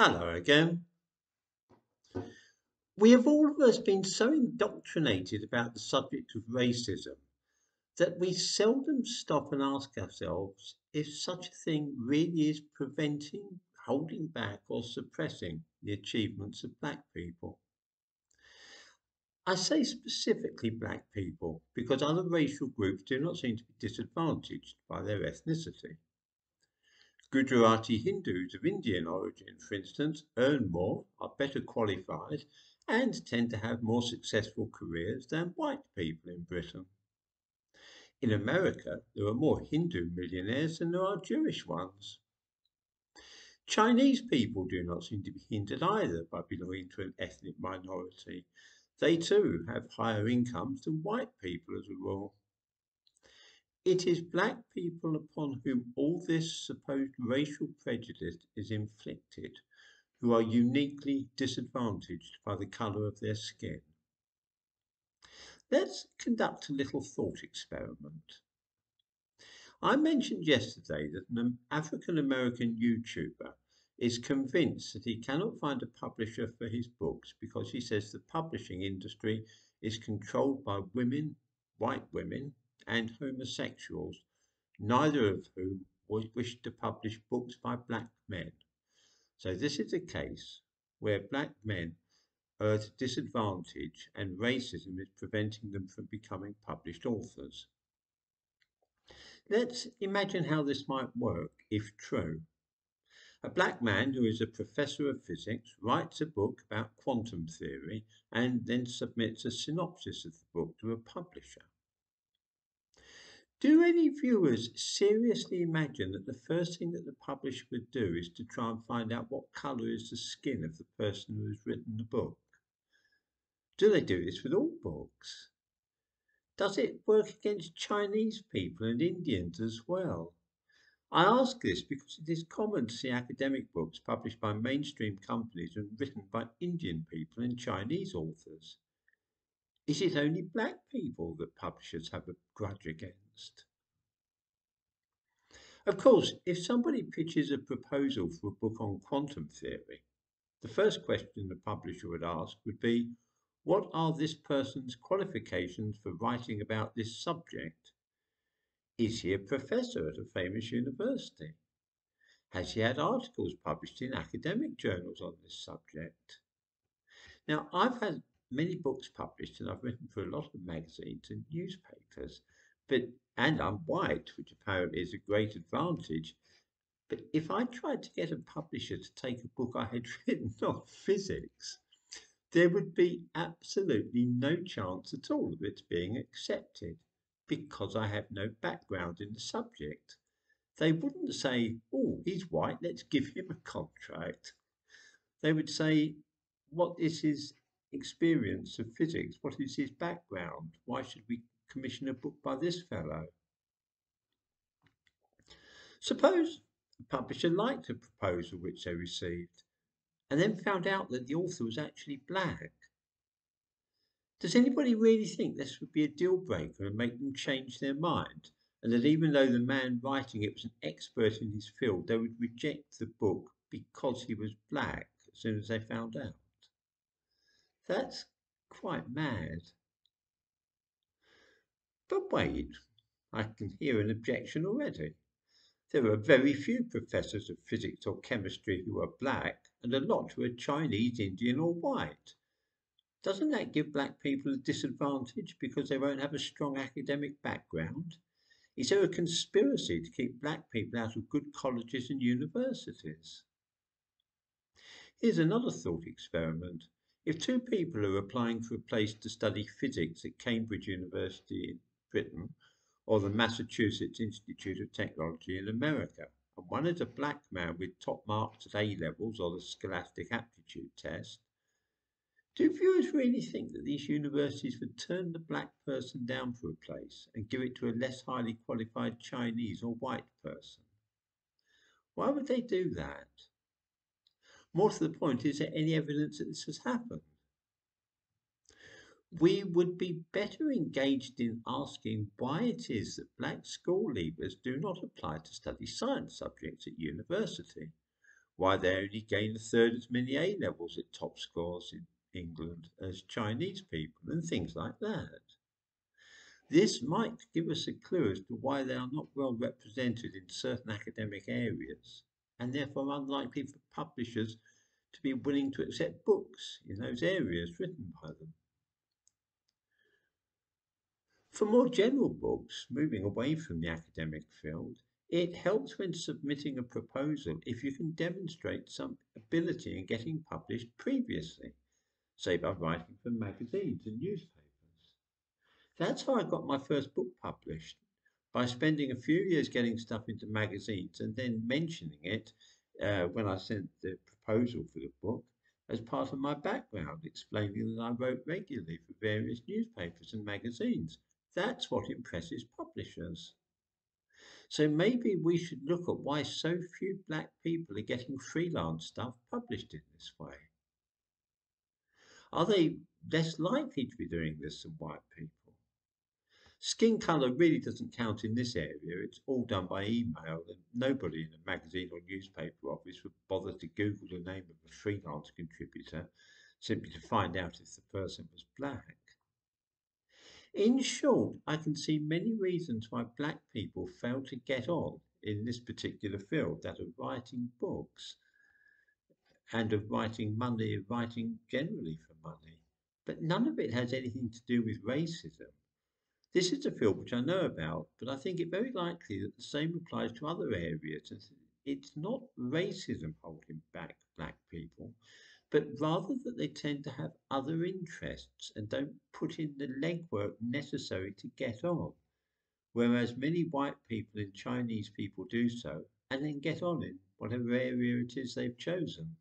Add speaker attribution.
Speaker 1: Hello again. We have all of us been so indoctrinated about the subject of racism that we seldom stop and ask ourselves if such a thing really is preventing, holding back, or suppressing the achievements of black people. I say specifically black people because other racial groups do not seem to be disadvantaged by their ethnicity. Gujarati Hindus of Indian origin, for instance, earn more, are better qualified, and tend to have more successful careers than white people in Britain. In America, there are more Hindu millionaires than there are Jewish ones. Chinese people do not seem to be hindered either by belonging to an ethnic minority, they too have higher incomes than white people as a rule. It is black people upon whom all this supposed racial prejudice is inflicted who are uniquely disadvantaged by the colour of their skin. Let's conduct a little thought experiment. I mentioned yesterday that an African American YouTuber is convinced that he cannot find a publisher for his books because he says the publishing industry is controlled by women, white women, and homosexuals, neither of whom wish to publish books by black men. So this is a case where black men are at a disadvantage and racism is preventing them from becoming published authors. Let's imagine how this might work if true. A black man who is a professor of physics writes a book about quantum theory and then submits a synopsis of the book to a publisher. Do any viewers seriously imagine that the first thing that the publisher would do is to try and find out what colour is the skin of the person who has written the book? Do they do this with all books? Does it work against Chinese people and Indians as well? I ask this because it is common to see academic books published by mainstream companies and written by Indian people and Chinese authors. Is it only black people that publishers have a grudge against? Of course, if somebody pitches a proposal for a book on quantum theory, the first question the publisher would ask would be, what are this person's qualifications for writing about this subject? Is he a professor at a famous university? Has he had articles published in academic journals on this subject? Now, I've had many books published and I've written for a lot of magazines and newspapers, but and I'm white, which apparently is a great advantage. But if I tried to get a publisher to take a book I had written on physics, there would be absolutely no chance at all of it being accepted because I have no background in the subject. They wouldn't say, oh, he's white, let's give him a contract. They would say, what is his experience of physics? What is his background? Why should we commission a book by this fellow? Suppose a publisher liked a proposal which they received and then found out that the author was actually black. Does anybody really think this would be a deal breaker and make them change their mind? And that even though the man writing it was an expert in his field, they would reject the book because he was black as soon as they found out? That's quite mad. But wait, I can hear an objection already. There are very few professors of physics or chemistry who are black, and a lot who are Chinese, Indian, or white. Doesn't that give black people a disadvantage because they won't have a strong academic background? Is there a conspiracy to keep black people out of good colleges and universities? Here's another thought experiment. If two people are applying for a place to study physics at Cambridge University in Britain or the Massachusetts Institute of Technology in America, and one is a black man with top marks at A levels or the Scholastic Aptitude Test, do viewers really think that these universities would turn the black person down for a place and give it to a less highly qualified Chinese or white person? Why would they do that? More to the point, is there any evidence that this has happened? We would be better engaged in asking why it is that black school leavers do not apply to study science subjects at university why they only gain a third as many A levels at top scores in England as Chinese people, and things like that. This might give us a clue as to why they are not well represented in certain academic areas, and therefore unlikely for publishers to be willing to accept books in those areas written by them. For more general books, moving away from the academic field, it helps when submitting a proposal if you can demonstrate some ability in getting published previously, say by writing for magazines and newspapers. That's how I got my first book published, by spending a few years getting stuff into magazines and then mentioning it uh, when I sent the proposal for the book as part of my background, explaining that I wrote regularly for various newspapers and magazines. That's what impresses publishers. So maybe we should look at why so few black people are getting freelance stuff published in this way. Are they less likely to be doing this than white people? Skin colour really doesn't count in this area. It's all done by email, and nobody in a magazine or newspaper office would bother to Google the name of a freelance contributor simply to find out if the person was black. In short, I can see many reasons why black people fail to get on in this particular field, that of writing books and of writing money, writing generally for money. But none of it has anything to do with racism. This is a field which I know about, but I think it very likely that the same applies to other areas. It's not racism holding back black people, but rather that they tend to have other interests and don't put in the legwork necessary to get on, whereas many white people and Chinese people do so and then get on in whatever area it is they've chosen.